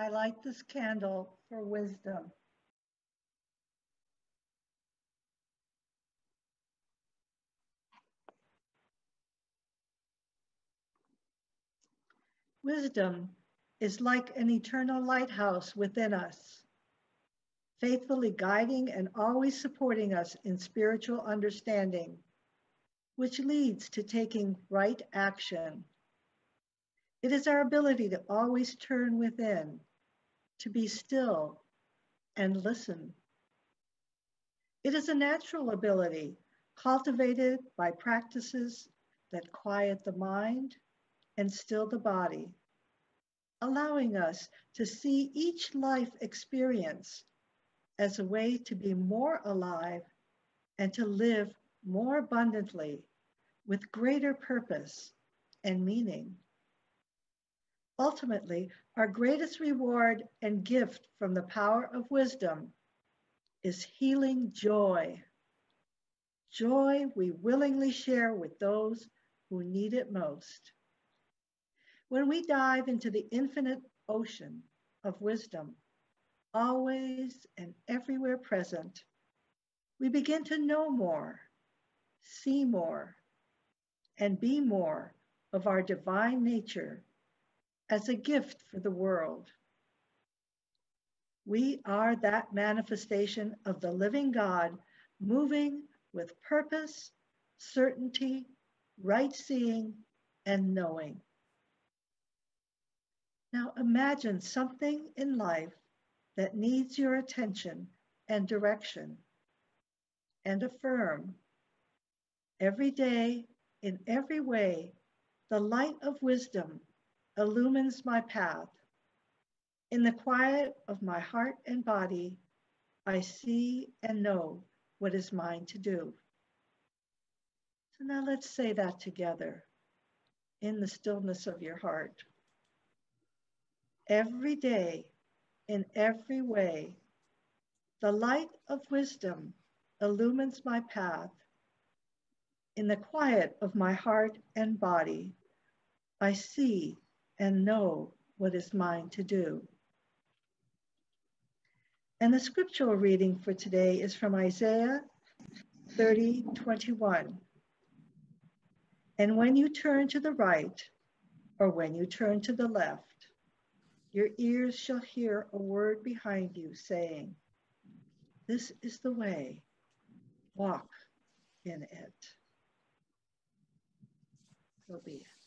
I light this candle for wisdom. Wisdom is like an eternal lighthouse within us, faithfully guiding and always supporting us in spiritual understanding, which leads to taking right action. It is our ability to always turn within, to be still and listen. It is a natural ability cultivated by practices that quiet the mind and still the body, allowing us to see each life experience as a way to be more alive and to live more abundantly with greater purpose and meaning. Ultimately, our greatest reward and gift from the power of wisdom is healing joy. Joy we willingly share with those who need it most. When we dive into the infinite ocean of wisdom, always and everywhere present, we begin to know more, see more, and be more of our divine nature as a gift for the world. We are that manifestation of the living God moving with purpose, certainty, right seeing, and knowing. Now imagine something in life that needs your attention and direction and affirm every day, in every way, the light of wisdom illumines my path. In the quiet of my heart and body, I see and know what is mine to do. So now let's say that together in the stillness of your heart every day, in every way. The light of wisdom illumines my path. In the quiet of my heart and body, I see and know what is mine to do. And the scriptural reading for today is from Isaiah 30 21. And when you turn to the right, or when you turn to the left, your ears shall hear a word behind you saying, This is the way, walk in it. So be it.